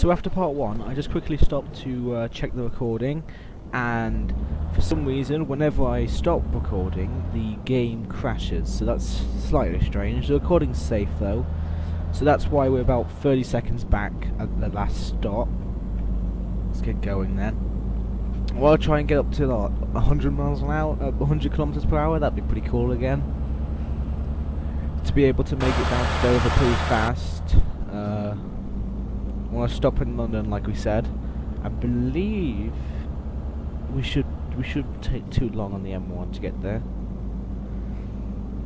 So after part one, I just quickly stopped to uh, check the recording, and for some reason, whenever I stop recording, the game crashes. So that's slightly strange. The recording's safe though, so that's why we're about 30 seconds back at the last stop. Let's get going then. Well, I'll try and get up to like 100 miles an hour, uh, 100 kilometers per hour. That'd be pretty cool again. To be able to make it down to Dover pretty fast. Uh, to stop in London, like we said. I believe we should we should take too long on the M1 to get there.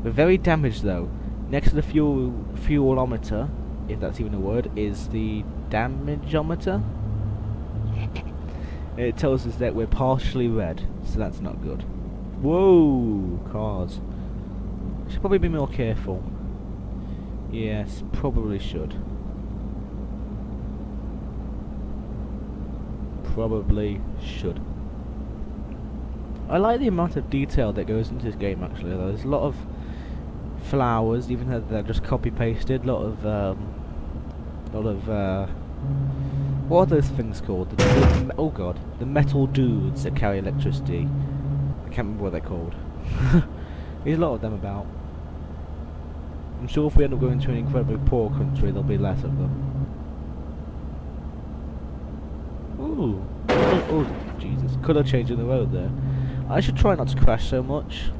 We're very damaged though. Next to the fuel fuelometer, if that's even a word, is the damageometer. It tells us that we're partially red, so that's not good. Whoa, cars. Should probably be more careful. Yes, probably should. Probably should. I like the amount of detail that goes into this game actually. There's a lot of flowers, even though they're just copy pasted. A lot of, um, lot of, uh, what are those things called? The, oh god, the metal dudes that carry electricity. I can't remember what they're called. There's a lot of them about. I'm sure if we end up going to an incredibly poor country, there'll be less of them. Ooh. Oh, oh Jesus. Have changed in the road there. I should try not to crash so much.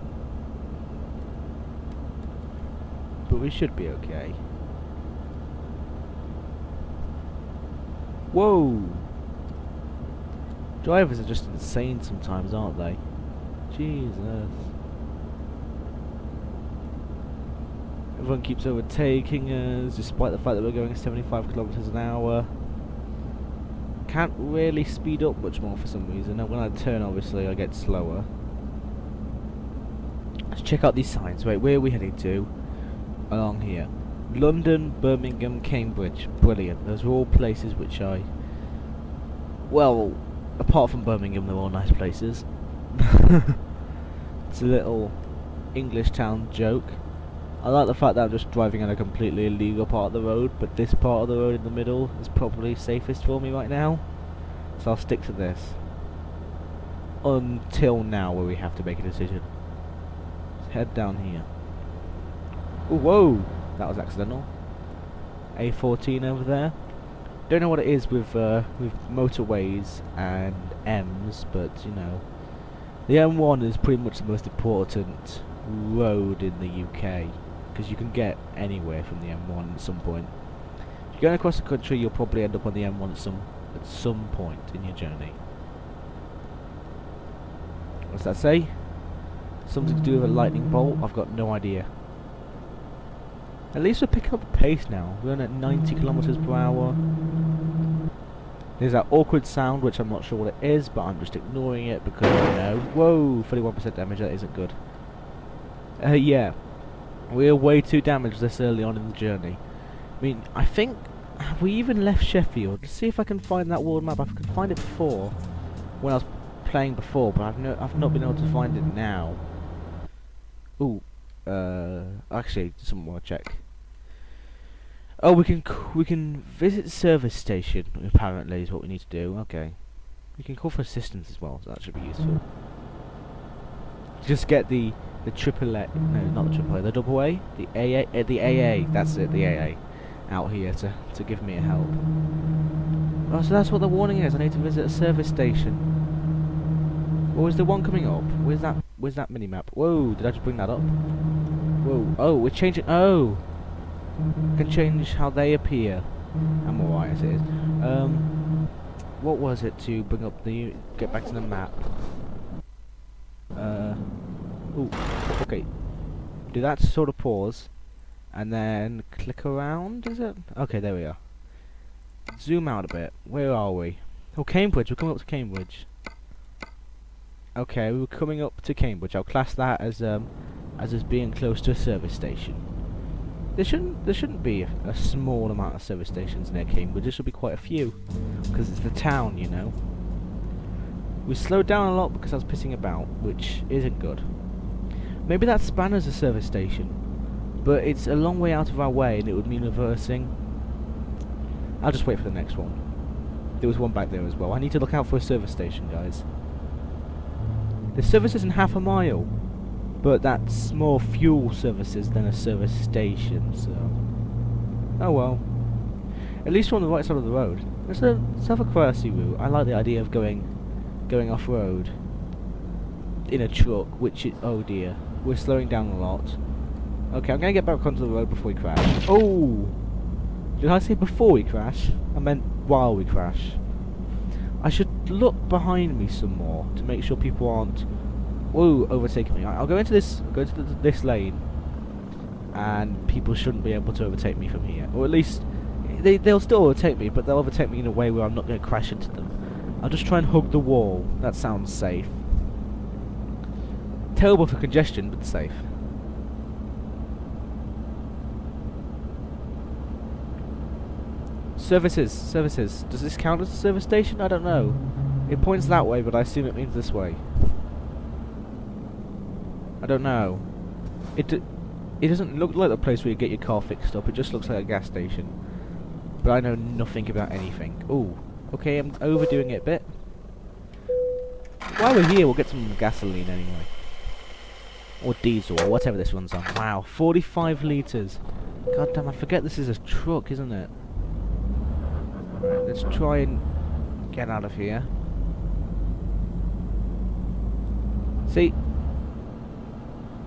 But we should be okay. Whoa! Drivers are just insane sometimes, aren't they? Jesus. Everyone keeps overtaking us, despite the fact that we're going 75 kilometers an hour. Can't really speed up much more for some reason. And when I turn, obviously, I get slower. Let's check out these signs. Wait, where are we heading to? Along here. London, Birmingham, Cambridge. Brilliant. Those are all places which I... Well, apart from Birmingham, they're all nice places. it's a little English town joke. I like the fact that I'm just driving on a completely illegal part of the road, but this part of the road in the middle is probably safest for me right now. So I'll stick to this. Until now, where we have to make a decision. Let's head down here. Ooh, whoa! That was accidental. A14 over there. Don't know what it is with uh, with motorways and M's, but you know, the M1 is pretty much the most important road in the UK because you can get anywhere from the M1 at some point. If you're going across the country, you'll probably end up on the M1 at some at some point in your journey. What's that say? Something to do with a lightning bolt? I've got no idea. At least we're picking up the pace now. We're going at 90 kilometers per hour. There's that awkward sound, which I'm not sure what it is, but I'm just ignoring it because I know. Whoa, 41% damage, that isn't good. Uh, yeah. We're way too damaged this early on in the journey. I mean, I think... Have we even left Sheffield? Let's see if I can find that world map. I can find it before. When I was playing before, but I've, no, I've not been able to find it now. Ooh. Uh, actually, want to check. Oh, we can we can visit service station. Apparently, is what we need to do. Okay, we can call for assistance as well. So that should be useful. Just get the the triple A. No, not the triple A. The double A. The AA. Uh, the AA. That's it. The AA. Out here to to give me a help. Oh, so that's what the warning is. I need to visit a service station. Or is the one coming up? Where's that? Where's that mini map? Whoa! Did I just bring that up? Whoa! Oh, we're changing. Oh can change how they appear. I'm alright as it is. Um, what was it to bring up the get back to the map? Uh, ooh, okay. Do that sort of pause, and then click around. Is it? Okay, there we are. Zoom out a bit. Where are we? Oh, Cambridge. We're coming up to Cambridge. Okay, we're coming up to Cambridge. I'll class that as um as us being close to a service station. There shouldn't there shouldn't be a, small amount of service stations near Cambridge. There should be quite a few because it's the town, you know. We slowed down a lot because I was pissing about, which isn't good. Maybe that spanner's a service station, but it's a long way out of our way, and it would mean reversing. I'll just wait for the next one. There was one back there as well. I need to look out for a service station, guys. The service isn't half a mile, but that's more fuel services than a service station, so... Oh well. At least we're on the right side of the road. Let's, uh, let's have a quirky route. I like the idea of going going off-road in a truck, which is... Oh dear. We're slowing down a lot. Okay, I'm gonna get back onto the road before we crash. Oh! Did I say before we crash? I meant while we crash. I should look behind me some more to make sure people aren't whoa overtaking me. I'll go into this go into this lane and people shouldn't be able to overtake me from here. Or at least they they'll still overtake me, but they'll overtake me in a way where I'm not going to crash into them. I'll just try and hug the wall. That sounds safe. Terrible for congestion, but safe. Services, services. Does this count as a service station? I don't know. It points that way, but I assume it means this way. I don't know. It it doesn't look like the place where you get your car fixed up. It just looks like a gas station. But I know nothing about anything. Ooh. Okay, I'm overdoing it a bit. While we're here, we'll get some gasoline anyway. Or diesel, or whatever this one's on. Wow, 45 litres. God damn, I forget this is a truck, isn't it? Right, let's try and get out of here. See,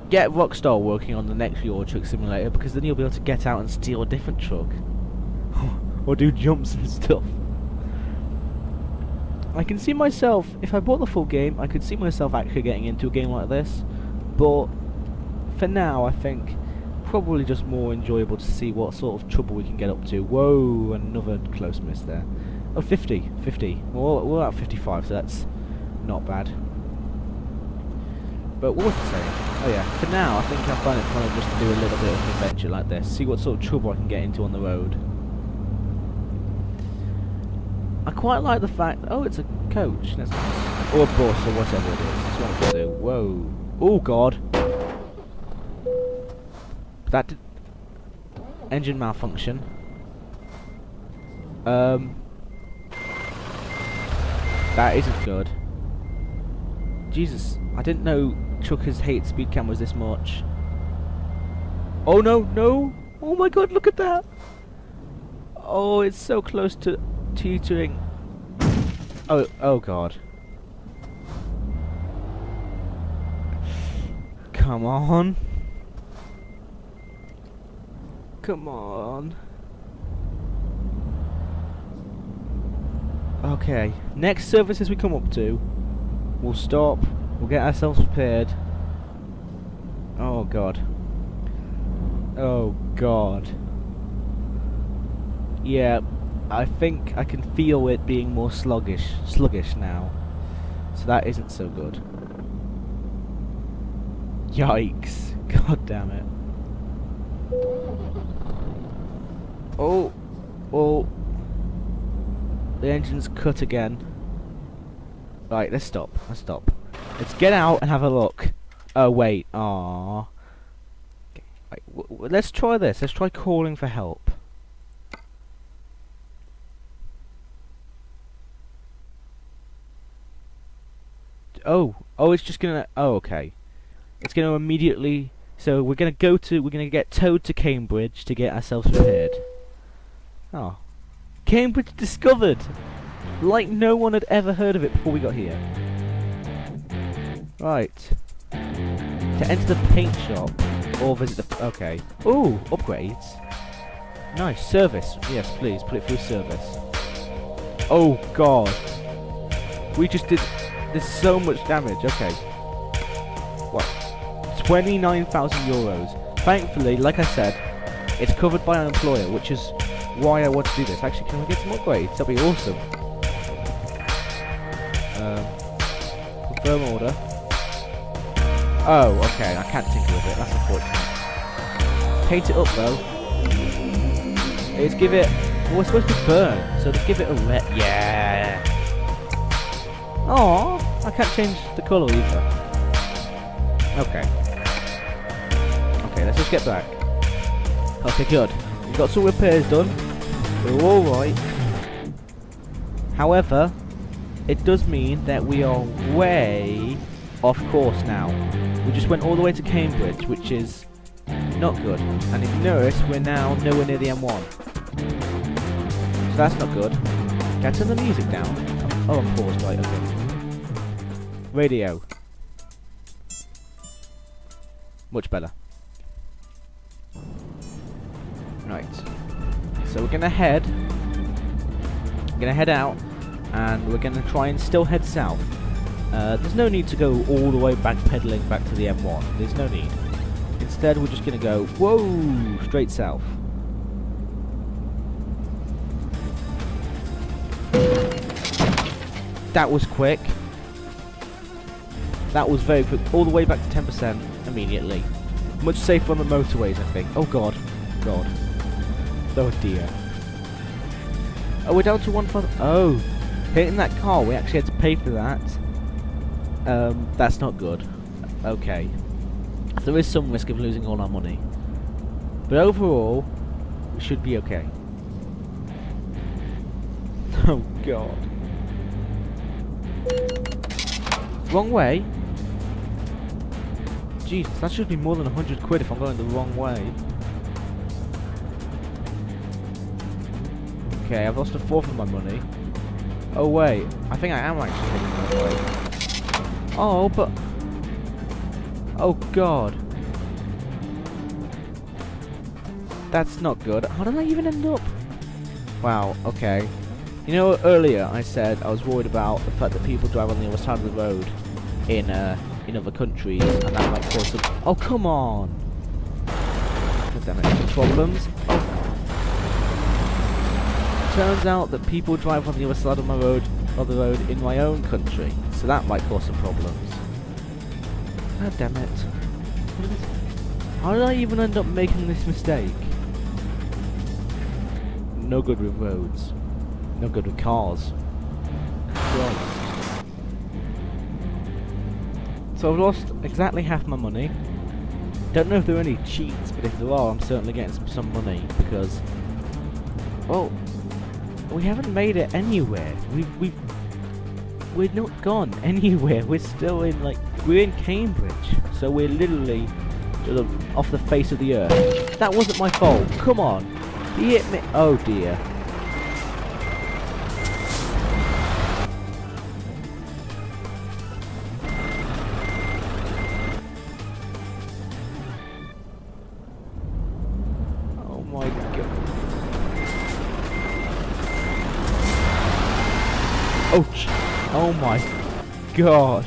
get Rockstar working on the next Euro Truck Simulator because then you'll be able to get out and steal a different truck. or do jumps and stuff. I can see myself, if I bought the full game, I could see myself actually getting into a game like this. But for now, I think probably just more enjoyable to see what sort of trouble we can get up to. Whoa, another close miss there. Oh, 50, 50. Well, we're at 55, so that's not bad. But what was I saying? Oh yeah, for now I think I find it fun just to do a little bit of adventure like this. See what sort of trouble I can get into on the road. I quite like the fact... Oh, it's a coach. Or a bus or whatever it is. That's what I can do. Whoa. Oh, God. That did... Engine malfunction. Um... That isn't good. Jesus, I didn't know truckers hate speed cameras this much. Oh no, no! Oh my god, look at that! Oh, it's so close to teetering. Oh, oh god. Come on. Come on. Okay, next services we come up to, we'll stop, we'll get ourselves prepared. Oh god. Oh god. Yeah, I think I can feel it being more sluggish, sluggish now. So that isn't so good. Yikes. God damn it. Oh. Oh. The engine's cut again. Right, let's stop. Let's stop. Let's get out and have a look. Oh, wait. Aww. Right, let's try this. Let's try calling for help. Oh. Oh, it's just gonna... Oh, okay. It's gonna immediately... So, we're gonna go to... We're gonna get towed to Cambridge to get ourselves repaired. Oh. Cambridge discovered! Like no one had ever heard of it before we got here. Right. To enter the paint shop, or visit the... Okay. Ooh, upgrades. Nice. Service. Yes, please, put it through service. Oh, God. We just did... There's so much damage. Okay. What? 29,000 euros. Thankfully, like I said, it's covered by an employer, which is why I want to do this. Actually, can we get some upgrades? That'd be awesome. Um, confirm order. Oh, okay, I can't tinker with it. That's unfortunate. Paint it up though. Let's give it. Well, it's supposed to burn, so let's give it a red. Yeah. Oh, I can't change the colour either. Okay. Okay, let's just get back. Okay, good. We've got some repairs done. We're all right. However, it does mean that we are way off course now. We just went all the way to Cambridge, which is not good. And if you notice, we're now nowhere near the M1. So that's not good. Can I turn the music down? Oh, I'm paused, right, okay. Radio. Much better. Right. So we're gonna head. We're gonna head out, and we're gonna try and still head south. Uh, there's no need to go all the way back pedaling back to the M1. There's no need. Instead, we're just gonna go, whoa, straight south. That was quick. That was very quick. All the way back to 10% immediately. Much safer on the motorways, I think. Oh god. God. Oh dear. Oh, we're down to one for... Oh. Hitting that car, we actually had to pay for that. Um, that's not good. Okay. There is some risk of losing all our money. But overall, we should be okay. Oh god. Wrong way? Jesus, that should be more than 100 quid if I'm going the wrong way. Okay, I've lost a fourth of my money. Oh wait, I think I am actually way. Oh, but... Oh god. That's not good. How did I even end up? Wow, okay. You know, earlier I said I was worried about the fact that people drive on the other side of the road in uh, in other countries, and that might cause some. Oh come on! God damn it! Problems. Oh. Turns out that people drive on the other side of my road, of the road in my own country, so that might cause some problems. God damn it! How did I even end up making this mistake? No good with roads. No good with cars. Christ. So I've lost exactly half my money. Don't know if there are any cheats, but if there are, I'm certainly getting some, some money because, well, we haven't made it anywhere. We've we've we're not gone anywhere. We're still in like we're in Cambridge, so we're literally off the face of the earth. That wasn't my fault. Come on, he hit me. Oh dear. Oh, oh my god.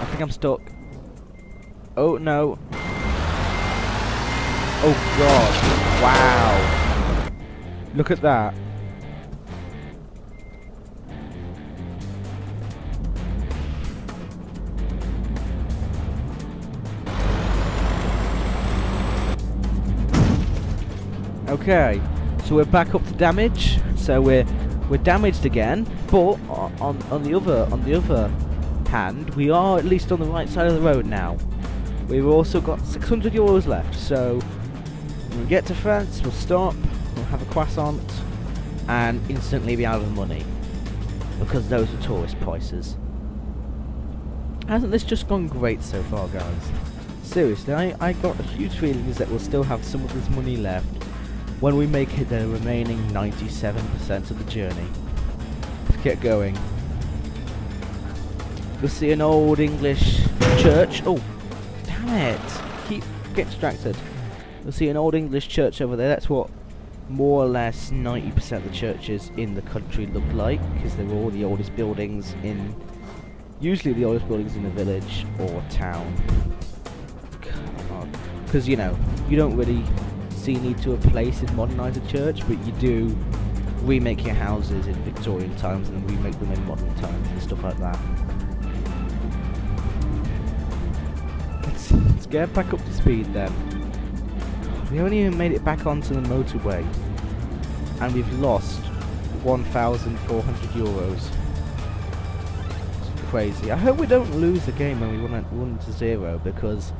I think I'm stuck. Oh no. Oh god. Wow. Look at that. Okay, so we're back up to damage. So we're we're damaged again, but on on the other on the other hand, we are at least on the right side of the road now. We've also got 600 euros left, so when we get to France, we'll stop, we'll have a croissant, and instantly be out of money. Because those are tourist prices. Hasn't this just gone great so far, guys? Seriously, I, I got a huge feeling that we'll still have some of this money left when we make it the remaining 97% of the journey. Let's get going. You'll see an old English church. Oh, damn it! Keep get distracted. You'll see an old English church over there. That's what more or less 90% of the churches in the country look like, because they're all the oldest buildings in, usually the oldest buildings in the village or town. Because you know, you don't really see need to replace and modernise a church, but you do remake your houses in Victorian times and remake them in modern times and stuff like that. Let's, let's get back up to speed then. We haven't even made it back onto the motorway. And we've lost 1,400 euros. It's crazy. I hope we don't lose the game when we run, run to zero because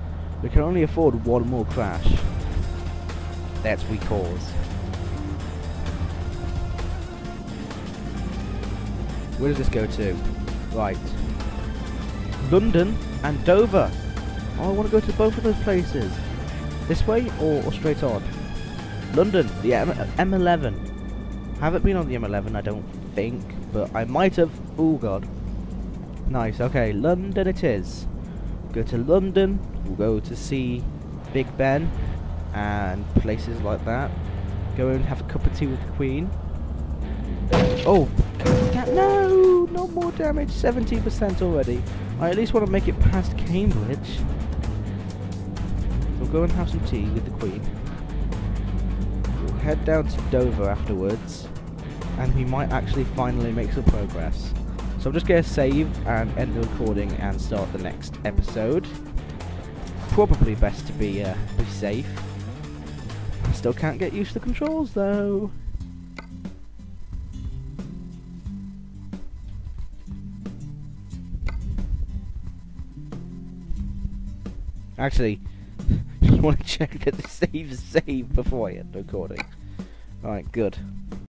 we can only afford one more crash. That we cause. Where does this go to? Right. London and Dover. Oh, I want to go to both of those places. This way or, or straight on? London, the M M11. Haven't been on the M11, I don't think, but I might have. Oh god. Nice. Okay, London it is. Go to London. We'll go to see Big Ben and places like that. Go and have a cup of tea with the Queen. Oh, no, no more damage. 17% already. I at least want to make it past Cambridge. We'll go and have some tea with the Queen. We'll head down to Dover afterwards. And we might actually finally make some progress. So I'm just going to save and end the recording and start the next episode. Probably best to be, uh, be safe. Still can't get used to the controls though. Actually, just want to check that the save is saved before I end recording. Alright, good.